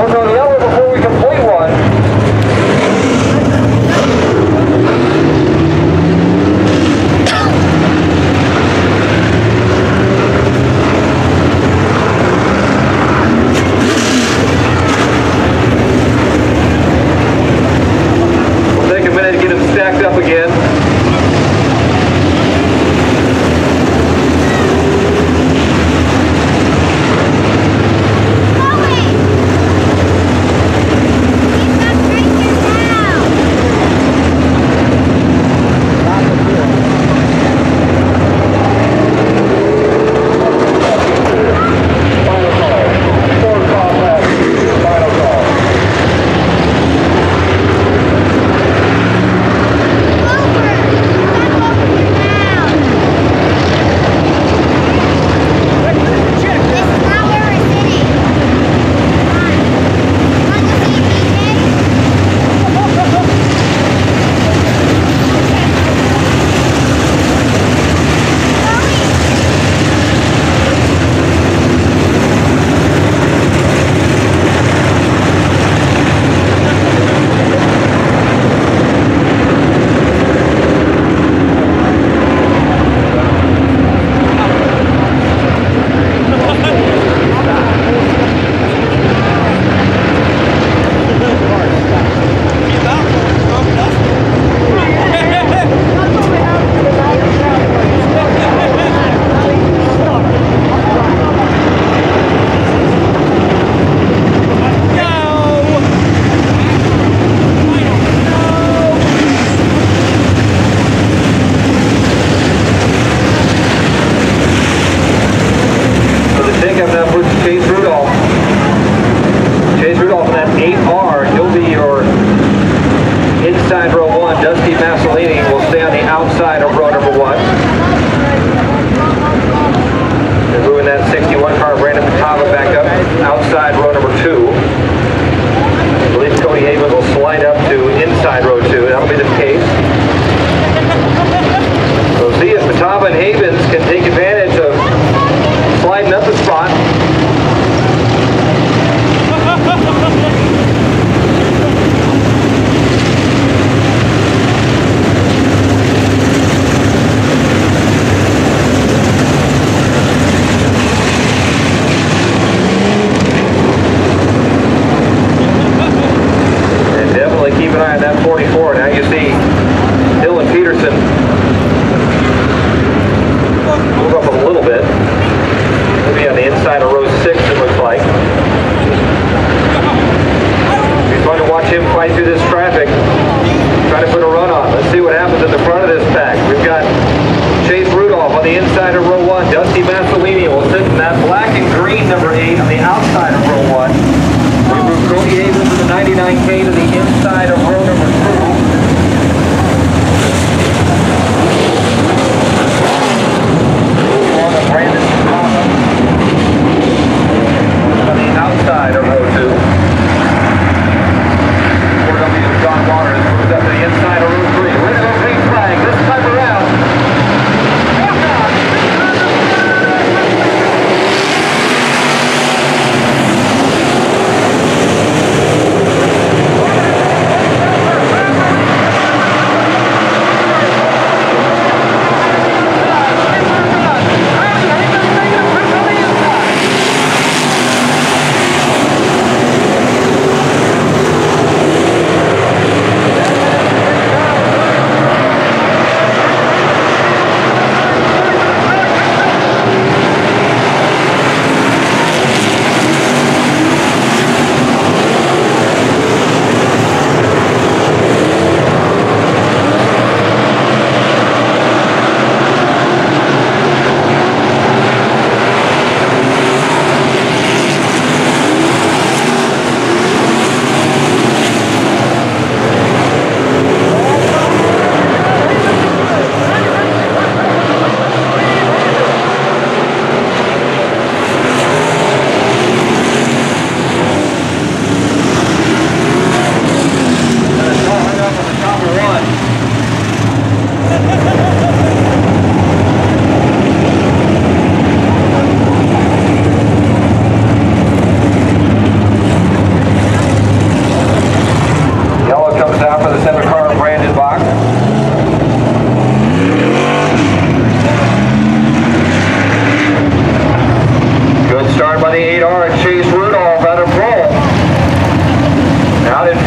本の宮本攻撃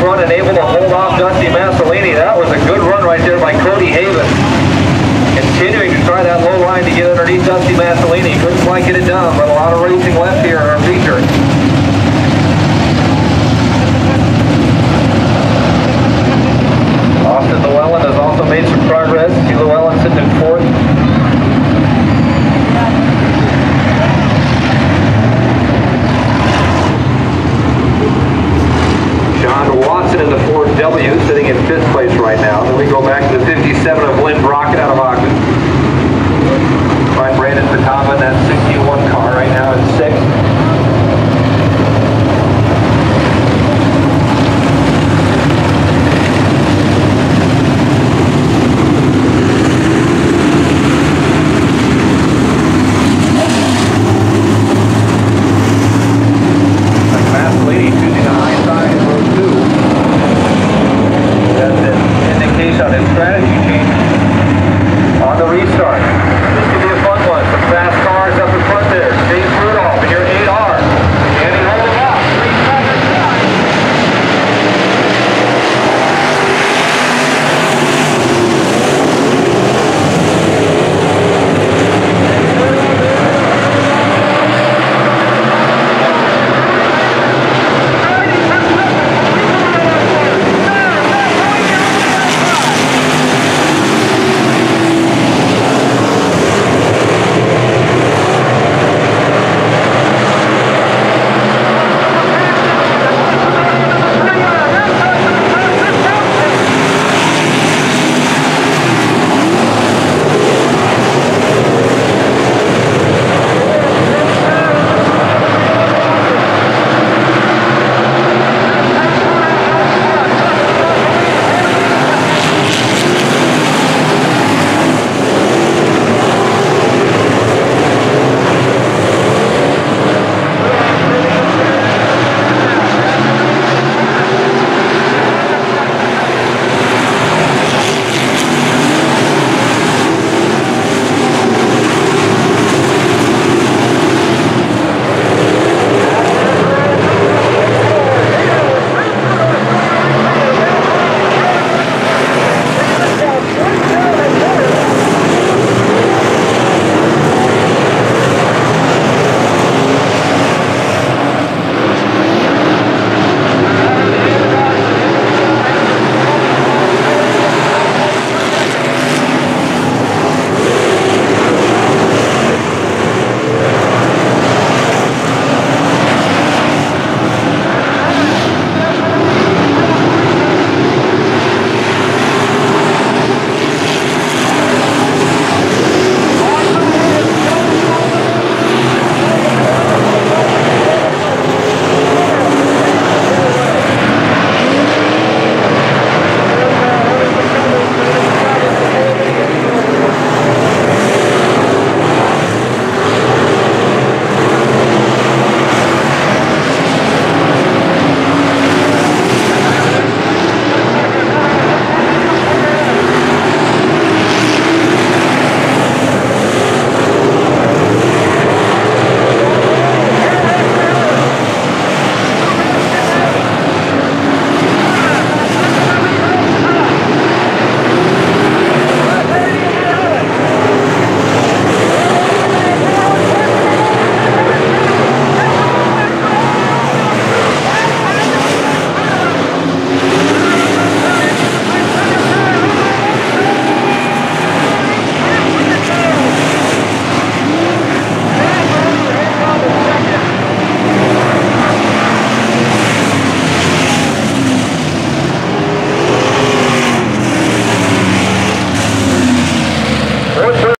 run and able to hold off Dusty Massellini. That was a good run right there by Cody Haven. Continuing to try that low line to get underneath Dusty Massellini. Couldn't quite get it done, but a lot of racing left here in our feature. Austin Llewellyn has also made some progress. See Llewellyn in that 61 car